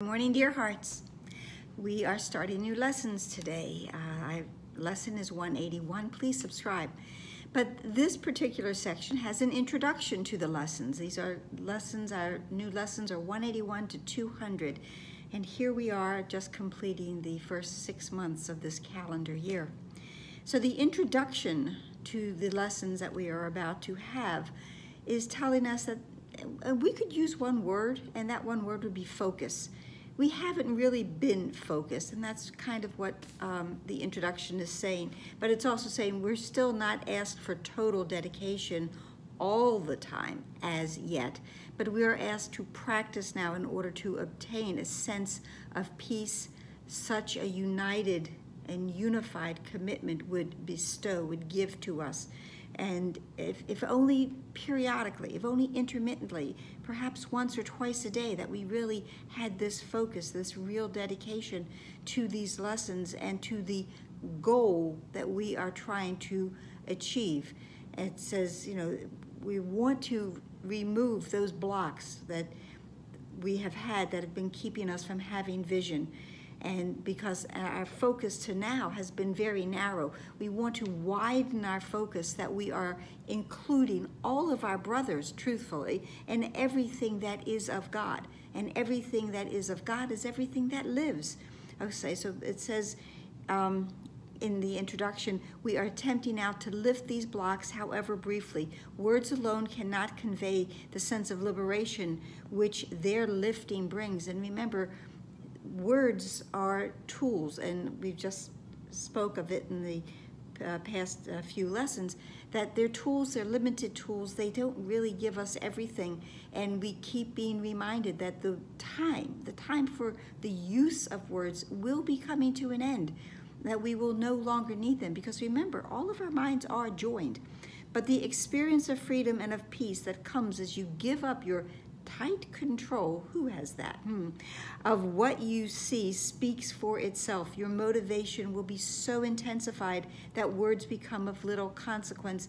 Good morning, dear hearts. We are starting new lessons today. Uh, lesson is 181. Please subscribe. But this particular section has an introduction to the lessons. These are lessons, our new lessons are 181 to 200. And here we are just completing the first six months of this calendar year. So the introduction to the lessons that we are about to have is telling us that uh, we could use one word, and that one word would be focus we haven't really been focused, and that's kind of what um, the introduction is saying. But it's also saying we're still not asked for total dedication all the time as yet, but we are asked to practice now in order to obtain a sense of peace such a united and unified commitment would bestow, would give to us. And if, if only periodically, if only intermittently, perhaps once or twice a day, that we really had this focus, this real dedication to these lessons and to the goal that we are trying to achieve. It says, you know, we want to remove those blocks that we have had that have been keeping us from having vision and because our focus to now has been very narrow, we want to widen our focus that we are including all of our brothers, truthfully, and everything that is of God. And everything that is of God is everything that lives. Okay, so it says um, in the introduction, we are attempting now to lift these blocks, however briefly. Words alone cannot convey the sense of liberation which their lifting brings. And remember, words are tools, and we've just spoke of it in the uh, past uh, few lessons, that they're tools, they're limited tools, they don't really give us everything, and we keep being reminded that the time, the time for the use of words will be coming to an end, that we will no longer need them, because remember, all of our minds are joined. But the experience of freedom and of peace that comes as you give up your tight control, who has that? Hmm. Of what you see speaks for itself. Your motivation will be so intensified that words become of little consequence,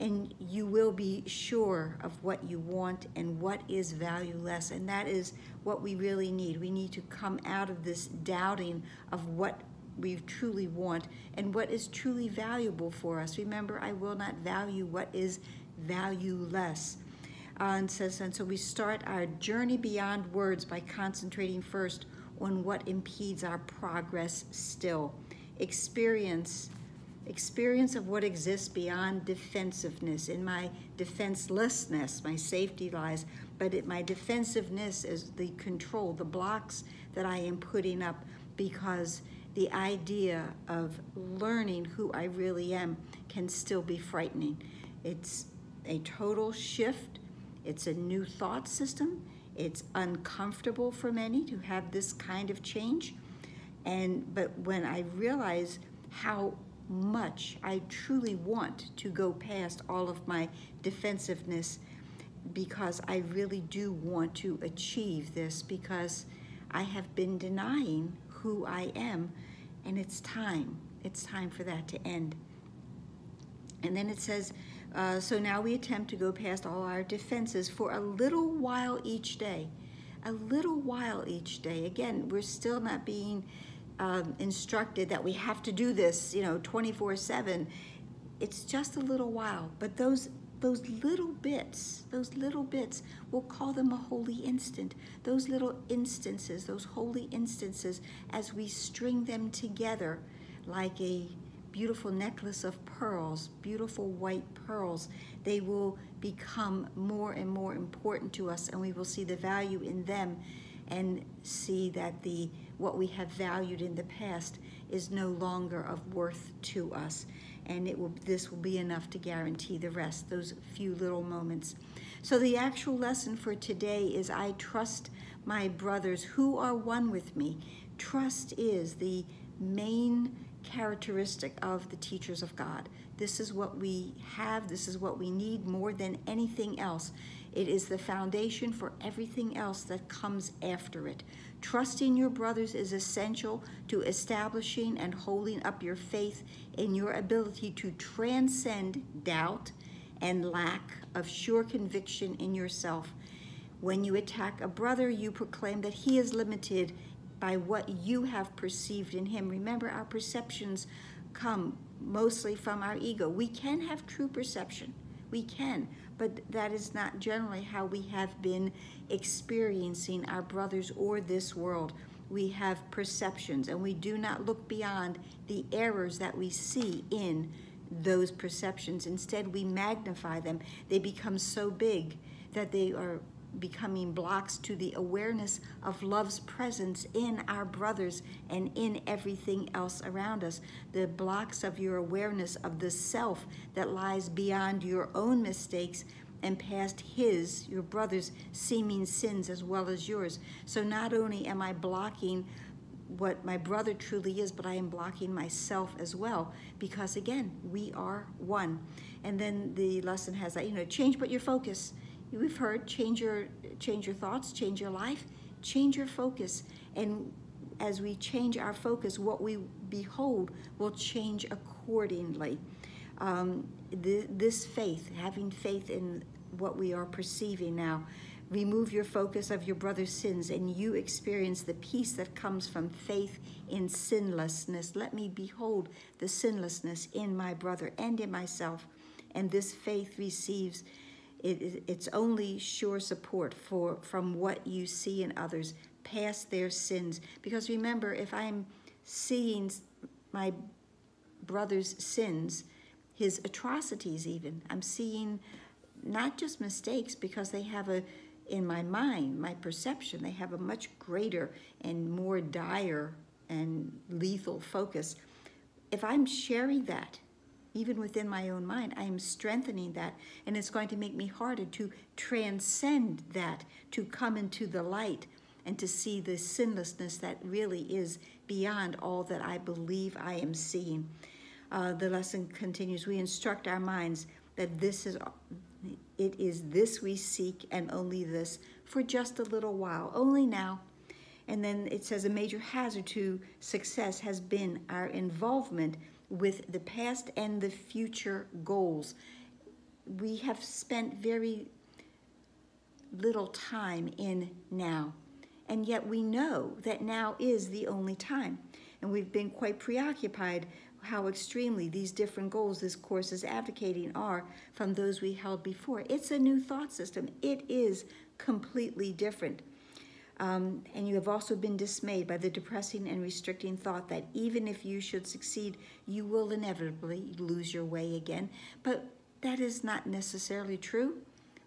and you will be sure of what you want and what is valueless. And that is what we really need. We need to come out of this doubting of what we truly want and what is truly valuable for us. Remember, I will not value what is valueless and says, and so we start our journey beyond words by concentrating first on what impedes our progress still. Experience, experience of what exists beyond defensiveness. In my defenselessness, my safety lies, but it, my defensiveness is the control, the blocks that I am putting up because the idea of learning who I really am can still be frightening. It's a total shift it's a new thought system. It's uncomfortable for many to have this kind of change. And but when I realize how much I truly want to go past all of my defensiveness because I really do want to achieve this because I have been denying who I am and it's time. It's time for that to end. And then it says, uh, so now we attempt to go past all our defenses for a little while each day. A little while each day. Again, we're still not being um, instructed that we have to do this, you know, 24 7. It's just a little while. But those those little bits, those little bits, we'll call them a holy instant. Those little instances, those holy instances, as we string them together like a beautiful necklace of pearls, beautiful white pearls, they will become more and more important to us and we will see the value in them and see that the what we have valued in the past is no longer of worth to us. And it will this will be enough to guarantee the rest those few little moments. So the actual lesson for today is i trust my brothers who are one with me. Trust is the main characteristic of the teachers of God. This is what we have, this is what we need more than anything else. It is the foundation for everything else that comes after it. Trusting your brothers is essential to establishing and holding up your faith in your ability to transcend doubt and lack of sure conviction in yourself. When you attack a brother, you proclaim that he is limited by what you have perceived in him. Remember, our perceptions come mostly from our ego. We can have true perception, we can, but that is not generally how we have been experiencing our brothers or this world. We have perceptions, and we do not look beyond the errors that we see in those perceptions. Instead, we magnify them. They become so big that they are becoming blocks to the awareness of love's presence in our brothers and in everything else around us. The blocks of your awareness of the self that lies beyond your own mistakes and past his, your brother's, seeming sins as well as yours. So not only am I blocking what my brother truly is, but I am blocking myself as well because again, we are one. And then the lesson has that, you know, change but your focus we've heard change your change your thoughts change your life change your focus. And as we change our focus what we behold will change accordingly. Um, th this faith having faith in what we are perceiving now remove your focus of your brother's sins and you experience the peace that comes from faith in sinlessness. Let me behold the sinlessness in my brother and in myself. And this faith receives it, it's only sure support for from what you see in others past their sins. Because remember, if I'm seeing my brother's sins, his atrocities even, I'm seeing not just mistakes because they have a, in my mind, my perception, they have a much greater and more dire and lethal focus. If I'm sharing that even within my own mind, I am strengthening that, and it's going to make me harder to transcend that, to come into the light and to see the sinlessness that really is beyond all that I believe I am seeing. Uh, the lesson continues, we instruct our minds that this is, it is this we seek and only this for just a little while, only now. And then it says a major hazard to success has been our involvement with the past and the future goals. We have spent very little time in now, and yet we know that now is the only time. And we've been quite preoccupied how extremely these different goals this course is advocating are from those we held before. It's a new thought system. It is completely different. Um, and you have also been dismayed by the depressing and restricting thought that even if you should succeed, you will inevitably lose your way again. But that is not necessarily true.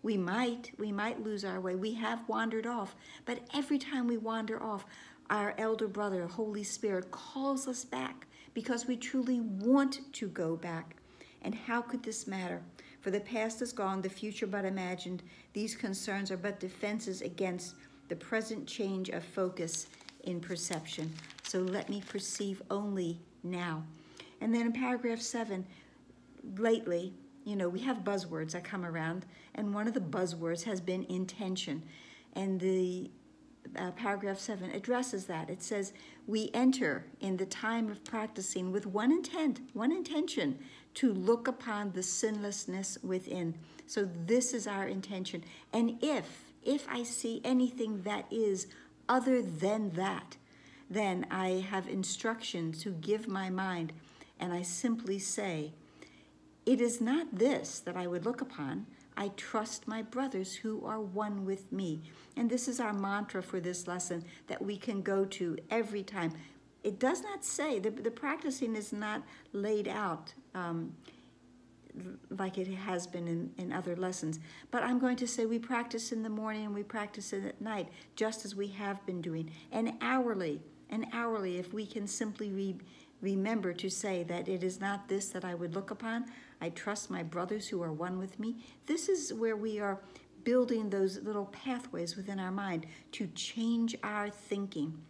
We might, we might lose our way. We have wandered off, but every time we wander off, our elder brother, Holy Spirit, calls us back because we truly want to go back. And how could this matter? For the past is gone, the future but imagined. These concerns are but defenses against the present change of focus in perception. So let me perceive only now. And then in paragraph seven, lately, you know, we have buzzwords that come around, and one of the buzzwords has been intention. And the uh, paragraph seven addresses that. It says, We enter in the time of practicing with one intent, one intention, to look upon the sinlessness within. So this is our intention. And if if I see anything that is other than that, then I have instruction to give my mind, and I simply say, It is not this that I would look upon. I trust my brothers who are one with me. And this is our mantra for this lesson that we can go to every time. It does not say, the, the practicing is not laid out. Um, like it has been in, in other lessons. But I'm going to say we practice in the morning and we practice it at night, just as we have been doing. And hourly, and hourly, if we can simply re remember to say that it is not this that I would look upon, I trust my brothers who are one with me. This is where we are building those little pathways within our mind to change our thinking.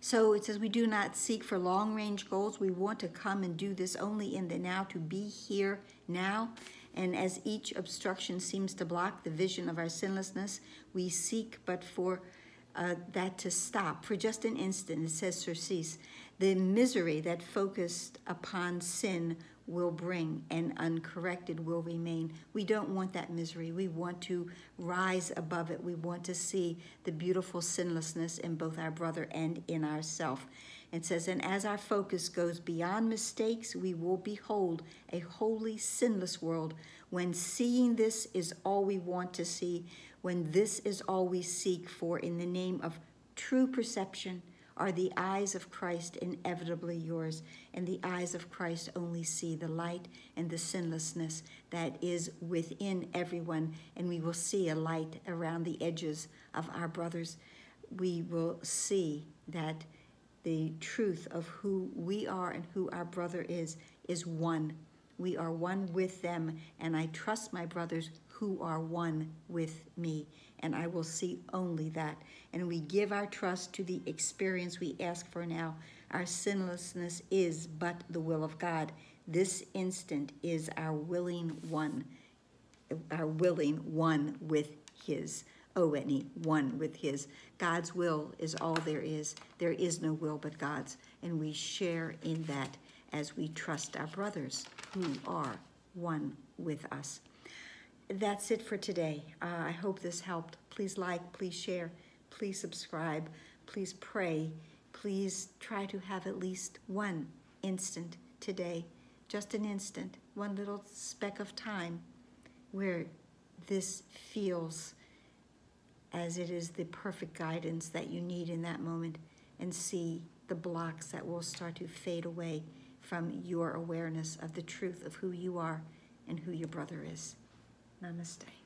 So it says we do not seek for long range goals. We want to come and do this only in the now, to be here now. And as each obstruction seems to block the vision of our sinlessness, we seek but for uh, that to stop for just an instant. It says surcease. the misery that focused upon sin will bring and uncorrected will remain. We don't want that misery. We want to rise above it. We want to see the beautiful sinlessness in both our brother and in ourself. It says, and as our focus goes beyond mistakes, we will behold a holy, sinless world. When seeing this is all we want to see, when this is all we seek for in the name of true perception, are the eyes of Christ inevitably yours, and the eyes of Christ only see the light and the sinlessness that is within everyone, and we will see a light around the edges of our brothers. We will see that the truth of who we are and who our brother is is one. We are one with them, and I trust my brothers who are one with me, and I will see only that. And we give our trust to the experience we ask for now. Our sinlessness is but the will of God. This instant is our willing one, our willing one with His. Oh, any one with His. God's will is all there is. There is no will but God's, and we share in that as we trust our brothers who are one with us that's it for today. Uh, I hope this helped. Please like, please share, please subscribe, please pray. Please try to have at least one instant today, just an instant, one little speck of time where this feels as it is the perfect guidance that you need in that moment and see the blocks that will start to fade away from your awareness of the truth of who you are and who your brother is. Namaste.